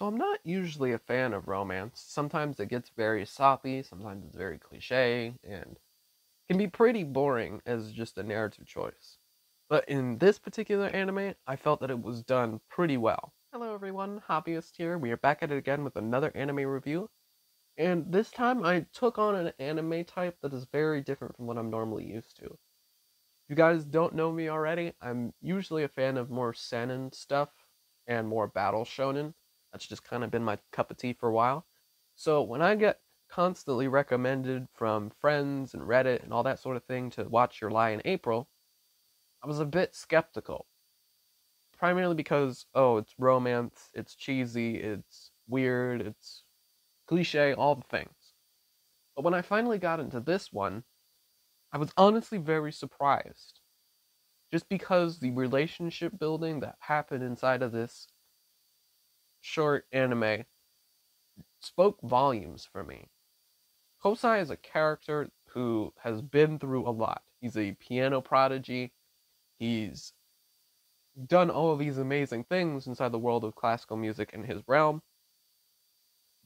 So I'm not usually a fan of romance. Sometimes it gets very soppy, sometimes it's very cliche, and can be pretty boring as just a narrative choice. But in this particular anime, I felt that it was done pretty well. Hello everyone, Hobbyist here. We are back at it again with another anime review. And this time I took on an anime type that is very different from what I'm normally used to. If you guys don't know me already, I'm usually a fan of more seinen stuff and more battle shonen. That's just kind of been my cup of tea for a while. So when I get constantly recommended from friends and Reddit and all that sort of thing to watch Your Lie in April, I was a bit skeptical. Primarily because, oh, it's romance, it's cheesy, it's weird, it's cliche, all the things. But when I finally got into this one, I was honestly very surprised. Just because the relationship building that happened inside of this short anime spoke volumes for me. Kousei is a character who has been through a lot. He's a piano prodigy. He's done all of these amazing things inside the world of classical music in his realm.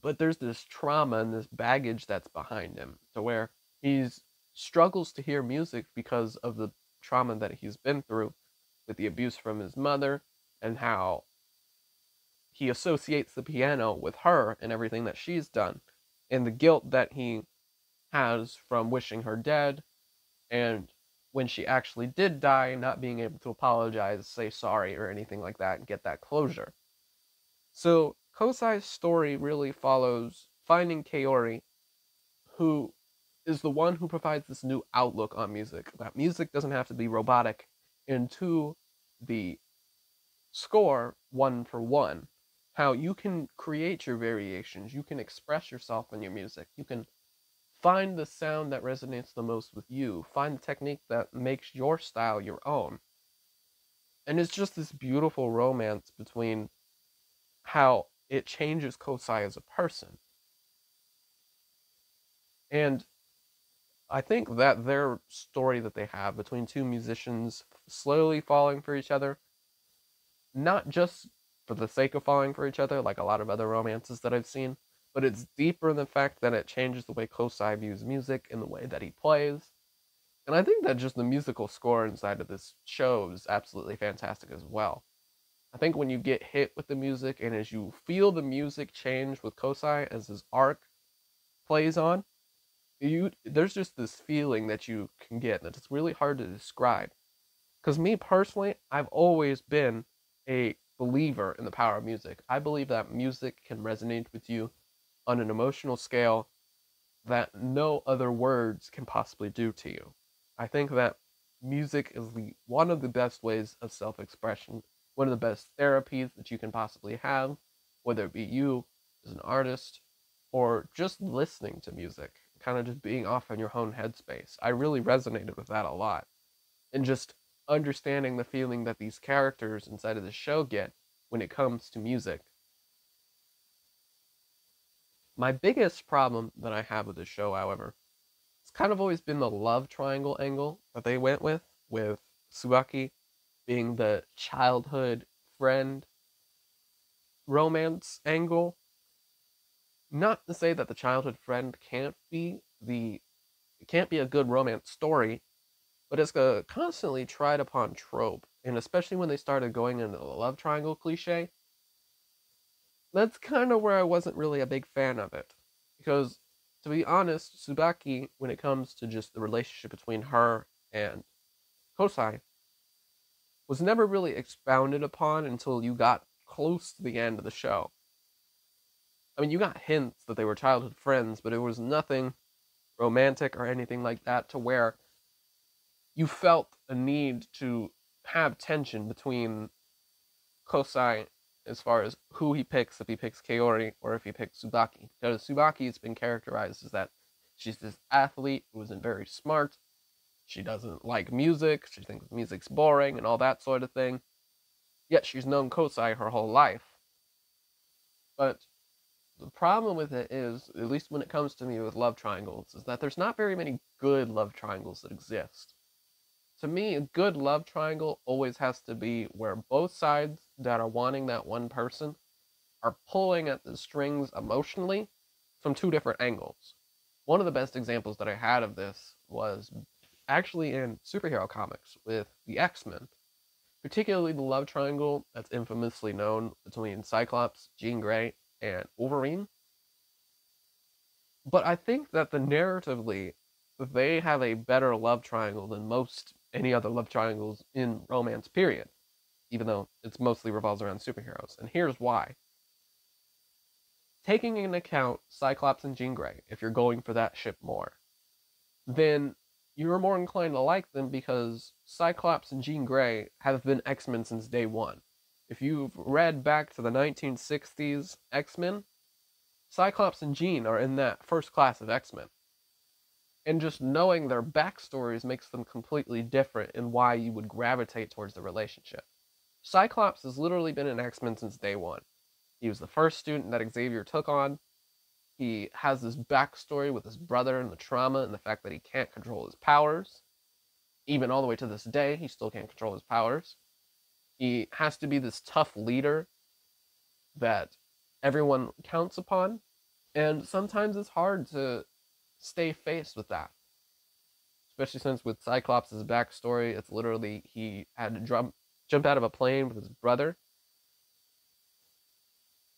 But there's this trauma and this baggage that's behind him to where he struggles to hear music because of the trauma that he's been through with the abuse from his mother and how he associates the piano with her and everything that she's done, and the guilt that he has from wishing her dead, and when she actually did die, not being able to apologize, say sorry, or anything like that, and get that closure. So, Kousei's story really follows finding Kaori, who is the one who provides this new outlook on music. That music doesn't have to be robotic, and two, the score one for one how you can create your variations, you can express yourself in your music, you can find the sound that resonates the most with you, find the technique that makes your style your own. And it's just this beautiful romance between how it changes Kousei as a person. And I think that their story that they have between two musicians slowly falling for each other, not just for the sake of falling for each other, like a lot of other romances that I've seen, but it's deeper in the fact that it changes the way Kousei views music and the way that he plays. And I think that just the musical score inside of this show is absolutely fantastic as well. I think when you get hit with the music and as you feel the music change with Kousei as his arc plays on, you there's just this feeling that you can get that it's really hard to describe. Cuz me personally, I've always been a believer in the power of music. I believe that music can resonate with you on an emotional scale that no other words can possibly do to you. I think that music is the one of the best ways of self-expression, one of the best therapies that you can possibly have, whether it be you as an artist or just listening to music, kind of just being off in your own headspace. I really resonated with that a lot. And just understanding the feeling that these characters inside of the show get when it comes to music. My biggest problem that I have with the show, however, it's kind of always been the love triangle angle that they went with, with Tsubaki being the childhood friend romance angle. Not to say that the childhood friend can't be the it can't be a good romance story, but it's a constantly tried upon trope, and especially when they started going into the love triangle cliche, that's kind of where I wasn't really a big fan of it. Because, to be honest, Tsubaki, when it comes to just the relationship between her and Kousei, was never really expounded upon until you got close to the end of the show. I mean, you got hints that they were childhood friends, but it was nothing romantic or anything like that to where you felt a need to have tension between Kousei as far as who he picks, if he picks Kaori or if he picks Tsubaki. Because Tsubaki has been characterized as that she's this athlete who isn't very smart. She doesn't like music. She thinks music's boring and all that sort of thing. Yet she's known Kousei her whole life. But the problem with it is, at least when it comes to me with love triangles, is that there's not very many good love triangles that exist to me, a good love triangle always has to be where both sides that are wanting that one person are pulling at the strings emotionally from two different angles. One of the best examples that I had of this was actually in superhero comics with the X Men, particularly the love triangle that's infamously known between Cyclops, Jean Grey, and Wolverine. But I think that the narratively, they have a better love triangle than most any other love triangles in romance, period. Even though it's mostly revolves around superheroes. And here's why. Taking into account Cyclops and Jean Grey, if you're going for that ship more, then you're more inclined to like them because Cyclops and Jean Grey have been X Men since day one. If you've read back to the 1960s X Men, Cyclops and Jean are in that first class of X Men. And just knowing their backstories makes them completely different in why you would gravitate towards the relationship. Cyclops has literally been an X Men since day one. He was the first student that Xavier took on. He has this backstory with his brother and the trauma and the fact that he can't control his powers. Even all the way to this day, he still can't control his powers. He has to be this tough leader that everyone counts upon. And sometimes it's hard to stay faced with that. Especially since with Cyclops' backstory, it's literally he had to jump, jump out of a plane with his brother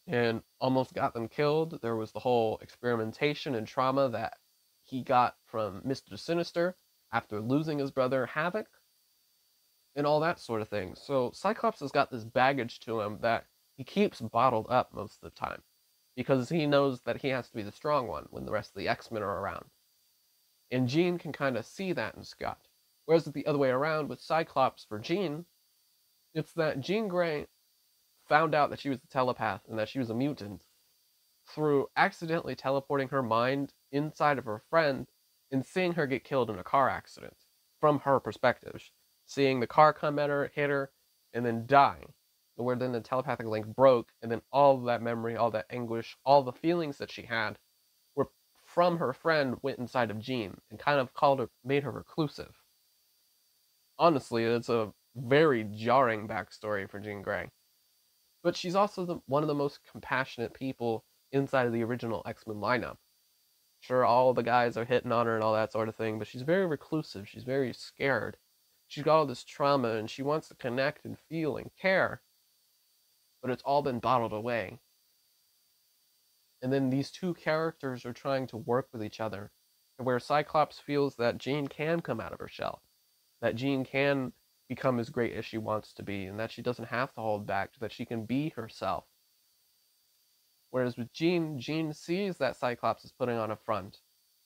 and almost got them killed. There was the whole experimentation and trauma that he got from Mr. Sinister after losing his brother Havoc and all that sort of thing. So Cyclops has got this baggage to him that he keeps bottled up most of the time because he knows that he has to be the strong one when the rest of the X-Men are around. And Jean can kind of see that in Scott. Whereas the other way around with Cyclops for Jean, it's that Jean Grey found out that she was a telepath and that she was a mutant through accidentally teleporting her mind inside of her friend and seeing her get killed in a car accident from her perspective. Seeing the car come at her, hit her, and then die. Where then the telepathic link broke, and then all that memory, all that anguish, all the feelings that she had were from her friend went inside of Jean and kind of called her, made her reclusive. Honestly, it's a very jarring backstory for Jean Grey. But she's also the, one of the most compassionate people inside of the original X Men lineup. Sure, all the guys are hitting on her and all that sort of thing, but she's very reclusive. She's very scared. She's got all this trauma and she wants to connect and feel and care. But it's all been bottled away. And then these two characters are trying to work with each other. Where Cyclops feels that Jean can come out of her shell. That Jean can become as great as she wants to be and that she doesn't have to hold back, that she can be herself. Whereas with Jean, Jean sees that Cyclops is putting on a front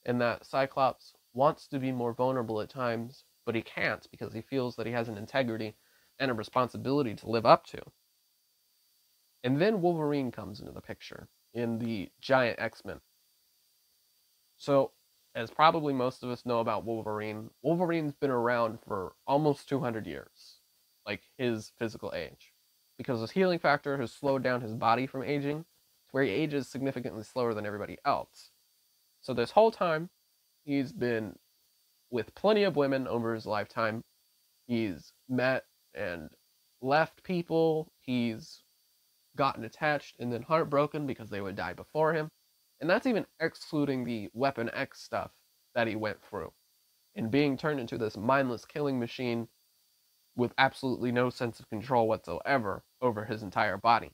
and that Cyclops wants to be more vulnerable at times, but he can't because he feels that he has an integrity and a responsibility to live up to. And then Wolverine comes into the picture in the giant X Men. So as probably most of us know about Wolverine, Wolverine's been around for almost 200 years, like his physical age, because his healing factor has slowed down his body from aging to where he ages significantly slower than everybody else. So this whole time, he's been with plenty of women over his lifetime. He's met and left people. He's gotten attached and then heartbroken because they would die before him. And that's even excluding the Weapon X stuff that he went through. And being turned into this mindless killing machine with absolutely no sense of control whatsoever over his entire body.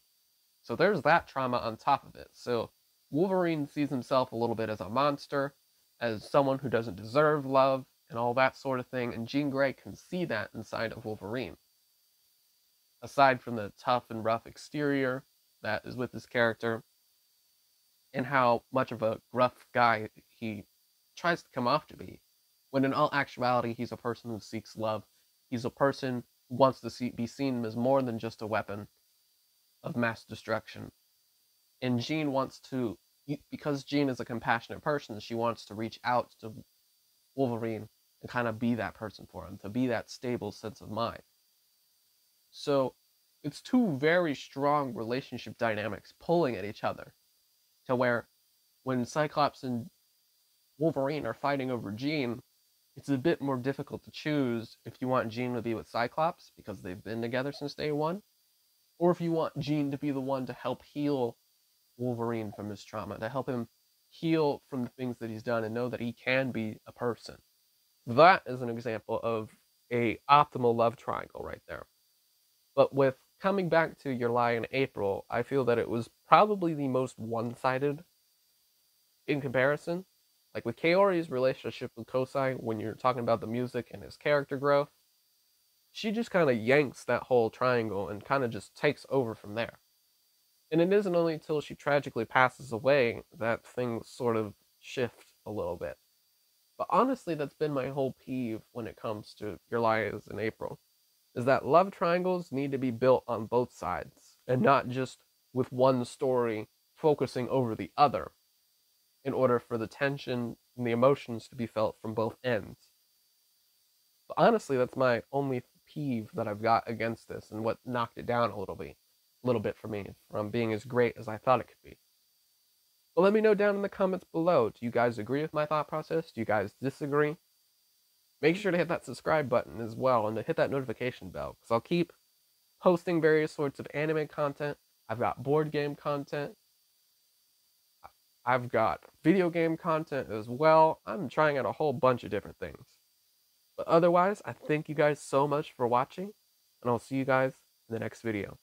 So there's that trauma on top of it. So Wolverine sees himself a little bit as a monster, as someone who doesn't deserve love, and all that sort of thing. And Jean Grey can see that inside of Wolverine. Aside from the tough and rough exterior that is with this character, and how much of a gruff guy he tries to come off to be. When in all actuality, he's a person who seeks love. He's a person who wants to see, be seen as more than just a weapon of mass destruction. And Jean wants to, because Jean is a compassionate person, she wants to reach out to Wolverine and kind of be that person for him, to be that stable sense of mind. So it's two very strong relationship dynamics pulling at each other to where when Cyclops and Wolverine are fighting over Jean, it's a bit more difficult to choose if you want Jean to be with Cyclops because they've been together since day one, or if you want Jean to be the one to help heal Wolverine from his trauma, to help him heal from the things that he's done and know that he can be a person. That is an example of a optimal love triangle right there. But with coming back to your lie in April, I feel that it was probably the most one-sided in comparison. Like with Kaori's relationship with Kousei, when you're talking about the music and his character growth, she just kind of yanks that whole triangle and kind of just takes over from there. And it isn't only until she tragically passes away that things sort of shift a little bit. But honestly, that's been my whole peeve when it comes to Your Lies in April, is that love triangles need to be built on both sides, and not just with one story focusing over the other, in order for the tension and the emotions to be felt from both ends. But honestly, that's my only peeve that I've got against this, and what knocked it down a little bit a little bit for me from being as great as I thought it could be. But let me know down in the comments below. Do you guys agree with my thought process? Do you guys disagree? Make sure to hit that subscribe button as well and to hit that notification bell because I'll keep posting various sorts of anime content. I've got board game content. I've got video game content as well. I'm trying out a whole bunch of different things. But otherwise, I thank you guys so much for watching, and I'll see you guys in the next video.